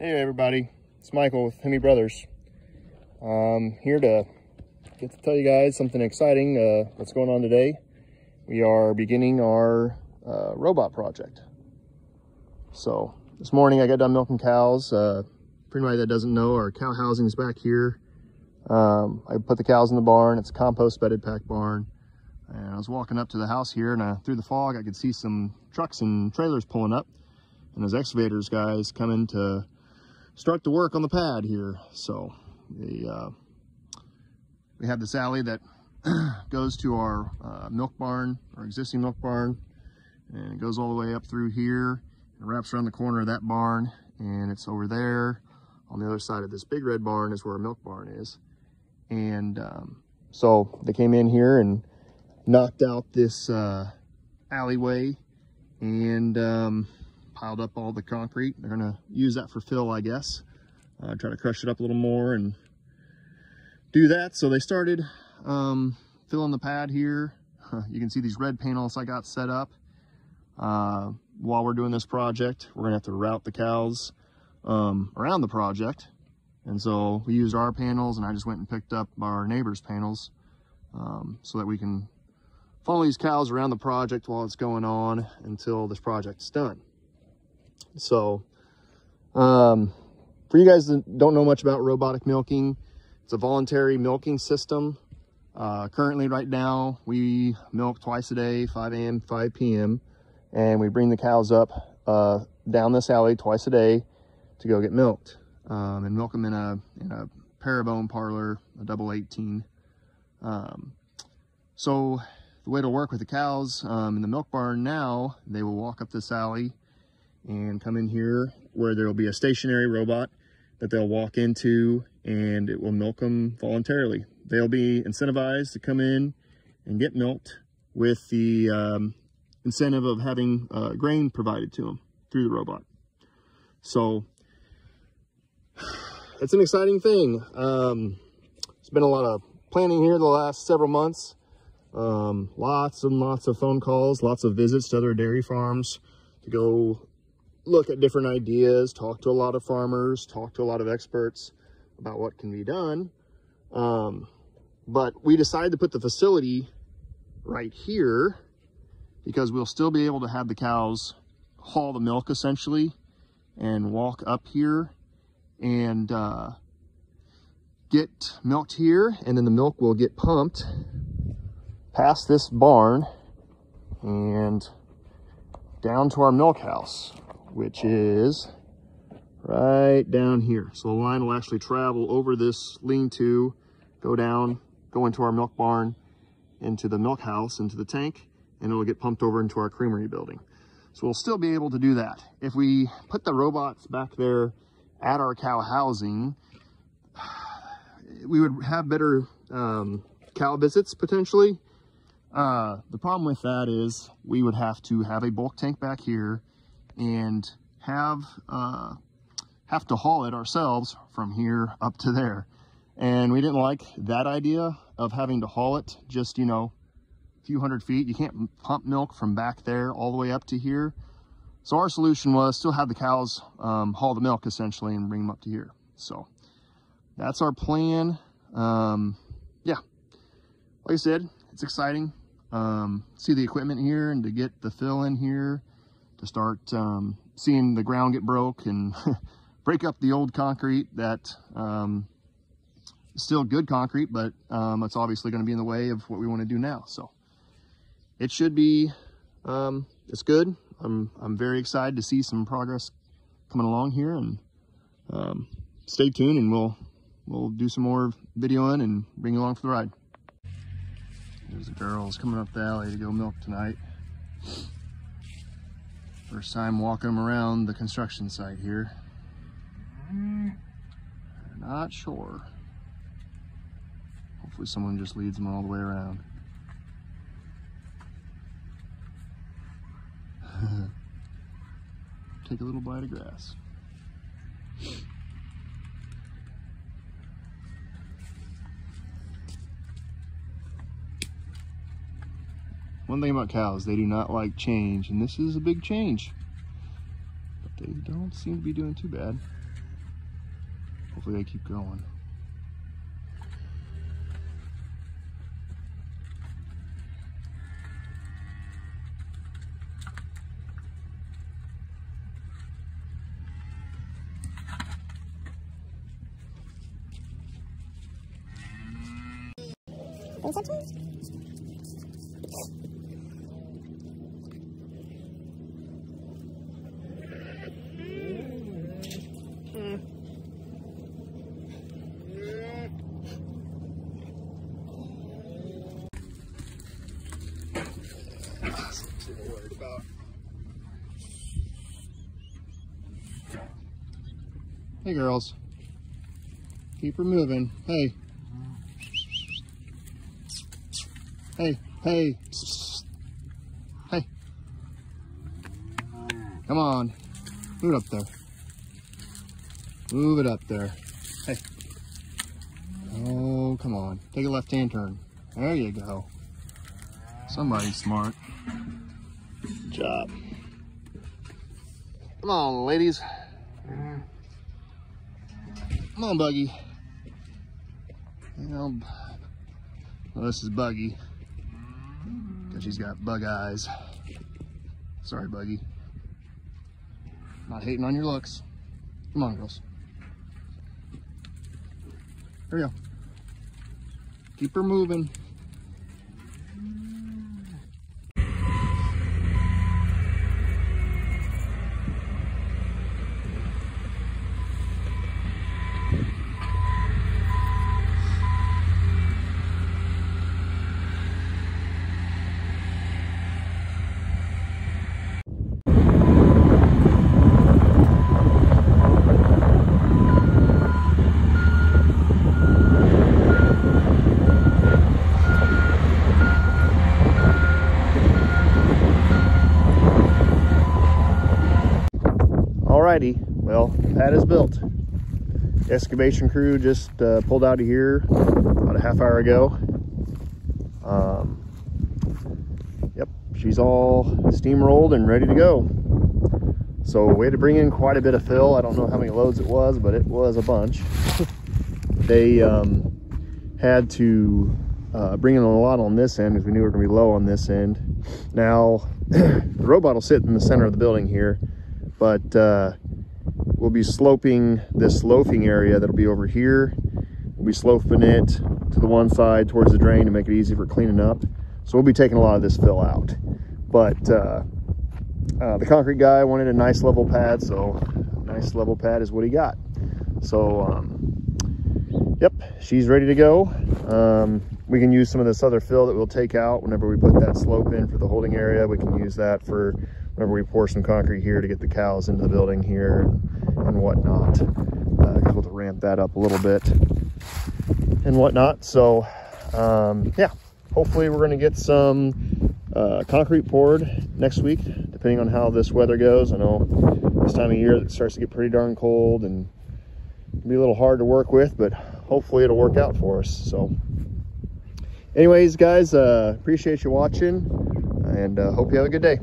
Hey everybody, it's Michael with Hemme Brothers. I'm here to get to tell you guys something exciting uh, that's going on today. We are beginning our uh, robot project. So this morning I got done milking cows. Uh, for anybody that doesn't know, our cow housing is back here. Um, I put the cows in the barn. It's a compost bedded pack barn. And I was walking up to the house here and uh, through the fog I could see some trucks and trailers pulling up. And those excavators guys coming to start to work on the pad here. So the, uh, we have this alley that goes to our uh, milk barn, our existing milk barn, and it goes all the way up through here and wraps around the corner of that barn and it's over there on the other side of this big red barn is where our milk barn is. And um, so they came in here and knocked out this uh, alleyway and um, piled up all the concrete. They're gonna use that for fill, I guess. Uh, try to crush it up a little more and do that. So they started um, filling the pad here. You can see these red panels I got set up. Uh, while we're doing this project, we're gonna have to route the cows um, around the project. And so we used our panels and I just went and picked up our neighbor's panels um, so that we can follow these cows around the project while it's going on until this project's done. So, um, for you guys that don't know much about robotic milking, it's a voluntary milking system. Uh, currently, right now, we milk twice a day, 5 a.m., 5 p.m., and we bring the cows up uh, down this alley twice a day to go get milked um, and milk them in a, in a parabone parlor, a double 18. Um, so the way to work with the cows um, in the milk barn now, they will walk up this alley and come in here where there will be a stationary robot that they'll walk into and it will milk them voluntarily. They'll be incentivized to come in and get milked with the um, incentive of having uh, grain provided to them through the robot. So it's an exciting thing. Um, it's been a lot of planning here the last several months. Um, lots and lots of phone calls, lots of visits to other dairy farms to go look at different ideas, talk to a lot of farmers, talk to a lot of experts about what can be done. Um, but we decided to put the facility right here because we'll still be able to have the cows haul the milk essentially and walk up here and uh, get milked here and then the milk will get pumped past this barn and down to our milk house which is right down here. So the line will actually travel over this lean-to, go down, go into our milk barn, into the milk house, into the tank, and it'll get pumped over into our creamery building. So we'll still be able to do that. If we put the robots back there at our cow housing, we would have better um, cow visits potentially. Uh, the problem with that is we would have to have a bulk tank back here and have uh, have to haul it ourselves from here up to there. And we didn't like that idea of having to haul it just, you know, a few hundred feet. You can't pump milk from back there all the way up to here. So our solution was still have the cows um, haul the milk essentially and bring them up to here. So that's our plan. Um, yeah, like I said, it's exciting. Um, see the equipment here and to get the fill in here to start um, seeing the ground get broke and break up the old concrete that um, still good concrete, but um, it's obviously going to be in the way of what we want to do now. So it should be, um, it's good. I'm, I'm very excited to see some progress coming along here and um, stay tuned and we'll, we'll do some more videoing and bring you along for the ride. There's the girls coming up the alley to go milk tonight. First time walking them around the construction site here. Not sure. Hopefully someone just leads them all the way around. Take a little bite of grass. One thing about cows, they do not like change, and this is a big change. But they don't seem to be doing too bad. Hopefully they keep going. Hey girls. Keep her moving. Hey. Hey, hey. Hey. Come on. Move it up there. Move it up there. Hey. Oh, come on. Take a left-hand turn. There you go. Somebody's smart. Good job. Come on, ladies. Mm-hmm. Come on, Buggy. You know, well, this is Buggy. Because she's got bug eyes. Sorry, Buggy. Not hating on your looks. Come on, girls. Here we go. Keep her moving. Well, pad is built. Excavation crew just uh, pulled out of here about a half hour ago. Um, yep, she's all steamrolled and ready to go. So we had to bring in quite a bit of fill. I don't know how many loads it was, but it was a bunch. they um, had to uh, bring in a lot on this end because we knew we were going to be low on this end. Now, the robot will sit in the center of the building here but uh, we'll be sloping this loafing area that'll be over here. We'll be sloping it to the one side towards the drain to make it easy for cleaning up. So we'll be taking a lot of this fill out. But uh, uh, the concrete guy wanted a nice level pad, so nice level pad is what he got. So, um, yep, she's ready to go. Um, we can use some of this other fill that we'll take out whenever we put that slope in for the holding area. We can use that for whenever we pour some concrete here to get the cows into the building here and, whatnot. Uh, to ramp that up a little bit and whatnot. So um, yeah, hopefully we're gonna get some uh, concrete poured next week, depending on how this weather goes. I know this time of year it starts to get pretty darn cold and be a little hard to work with, but hopefully it'll work out for us. So anyways, guys, uh, appreciate you watching and uh, hope you have a good day.